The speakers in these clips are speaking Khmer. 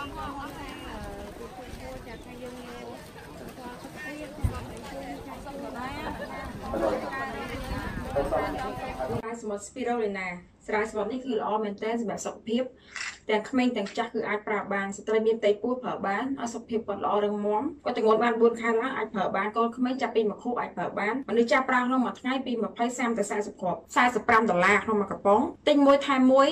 ស្រាយសមុទ្រ spirulina ស្រាយសមុទ្រនេះគឺល្អមែនទែនសម្រាប់សុខភាពទាំងក្មេងទាំងចាស់គឺអាចប្រើបានស្ត្រីមានតីពួរប្រើបានឲ្យសុខភាពគាត់ល្អរឹងមាំគាត់ចង្អុលបាន4ខែឡើងអាចប្រើបានកូនក្មេងចាប់ពី1ខួបអាចប្រើបានមនុស្សចាស់ប្រើក្នុងមួយថ្ងៃពី20 30ទៅ40គ្រាប់45ដុល្លារក្នុងមួយកំប៉ុងទិញមួយថែមមួយ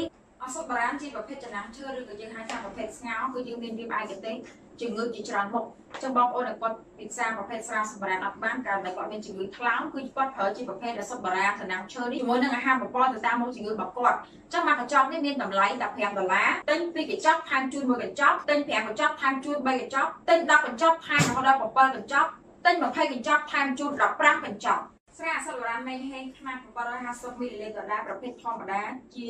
អសុបបារានជាប្រភេទចំណាំឈើឬក៏យើងហៅថាប្រភេទស្ងោគឺយើងមានវាផ្អែកទេជំងឺជាច្រើនមុខអញ្ចឹងបងប្អូនដែលគាត់ពិសាប្រភេទស្រាសម្រានអត់បានកាលតែគាត់មានជំងឺថ្លើមគឺគាត់ប្រើជាប្រភេទអសុបបារាតំណាំឈើនេះជាមួយនឹងអាហារបំពន់ទៅតាមមុខជំងឺរបស់គាត់អញ្ចឹងមកកញ្ចប់នេះមានតម្លៃតែ5ដុល្លារទិញ2កញ្ចប់ថែមជូន1កញ្ចប់ទិញ5កញ្ចប់ថែមជូន3កញ្ចប់ទិញ10កញ្ចប់ថែមរហូតដល់7កញ្ចប់ទិញ20កញ្ចប់ថែមជូន15កញ្ចប់ ស្រាអសបរាមេហេងខ្នាត750មីលីលីត្រដដែលប្រភេទធម្មតាជា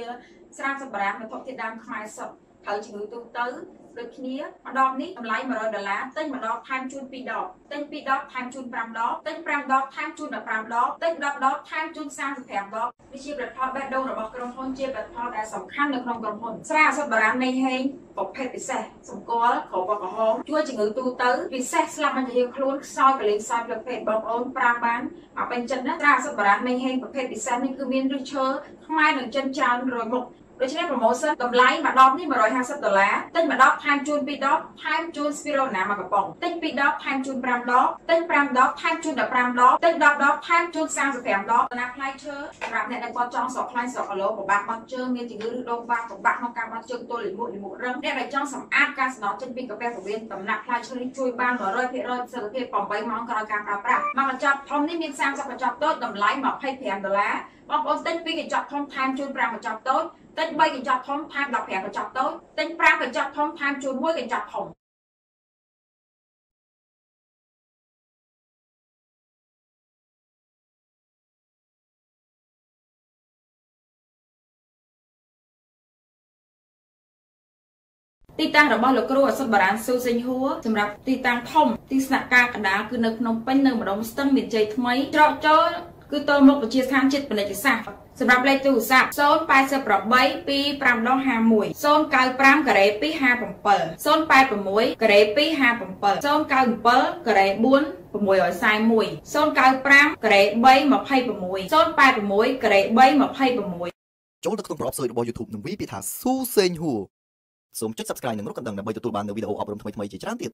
ស្រាសបរាមវត្ថុធាតុដើមខ្មែរសុទ្ធ ត្រូវជំងឺទូទៅដូចគ្នាម្ដងនេះតម្លៃ100ដុល្លារទិញម្ដងថែមជូន2ដបទិញ2ដបថែមជូន5ដបទិញ5ដបថែមជូន15ដបទិញ10ដបថែមជូន35ដបនេះជាផលិតផលបេះដូងរបស់ក្រុមហ៊ុនជាផលិតផលដែលសំខាន់នៅក្នុងក្រុមហ៊ុនស្រាអសុទ្ធបារាំងនៃហេងប្រភេទពិសេសសម្គាល់ក្រពកក្រហមជួយជំងឺទូទៅពិសេសស្លាប់មិនជាខ្លួនខ្សោយកលេងខ្សោយផ្លឹកពេទ្យបងប្អូនប្រើបានមកពេញចិត្តណាស្រាអសុទ្ធបារាំងនៃហេងប្រភេទពិសេសនេះគឺមានឫសឈើខ្មែរនិងចិនច្រើនរយមុខ ដូច្នេះ promotion តម្លៃមួយដបនេះ150ដុល្លារទិញមួយដបថែមជូន2ដបថែមជូន Spirona មួយកំប៉ុងទិញ2ដបថែមជូន5ដបទិញ5ដបថែមជូន15ដបទិញ10ដបថែមជូន35ដបដំណាផ្លែឈើសម្រាប់អ្នកដែលគាត់ចង់ស្រកខ្លាញ់ស្រកគីឡូពិបាកបាត់ជើងមានជំងឺឬដងបាក់ពិបាកក្នុងការបាត់ជើងទល់លាមកលាមករឹងអ្នកដែលចង់សម្អាតការសំណល់ចេញពីកាពះពោះវៀនដំណាក់ផ្លែឈើនេះជួយបាន100%ប្រសិទ្ធភាព8ម៉ោងក្រោយការប្រើប្រាស់មកកញ្ចប់ធំនេះមាន30កញ្ចប់តូចតម្លៃ25ដុល្លារបងប្អូនទិញ2កញ្ចប់ធំថែមជូន5កញ្ចប់តូច ទិញ3កញ្ចប់ធំថែម15កញ្ចប់តូចទិញ5កញ្ចប់ធំថែមជូន1កញ្ចប់ធំទីតាំងរបស់លោកគ្រូអសុទ្ធបារានស៊ូសេងហួរសម្រាប់ទីតាំងធំទីស្នាក់ការកណ្ដាលគឺនៅភ្នំពេញនៅម្ដុំស្ទឹងមានជ័យថ្មីច្រកចូល គឺទល់មុខវិទ្យាស្ថានជាតិពាណិជ្ជសាស្ត្រសម្រាប់លេខទូរស័ព្ទ088 2551 095ការ៉េ257 086ការ៉េ257 097ការ៉េ4 641 095ការ៉េ326 086ការ៉េ326ចូលទៅក្នុងប្រអប់សើចរបស់ YouTube និងវាយពាក្យថាស៊ូសេងហួរសូមចុច Subscribe និងរូបកណ្ដឹងដើម្បីទទួលបាននូវវីដេអូអប់រំថ្មីៗជាច្រើនទៀត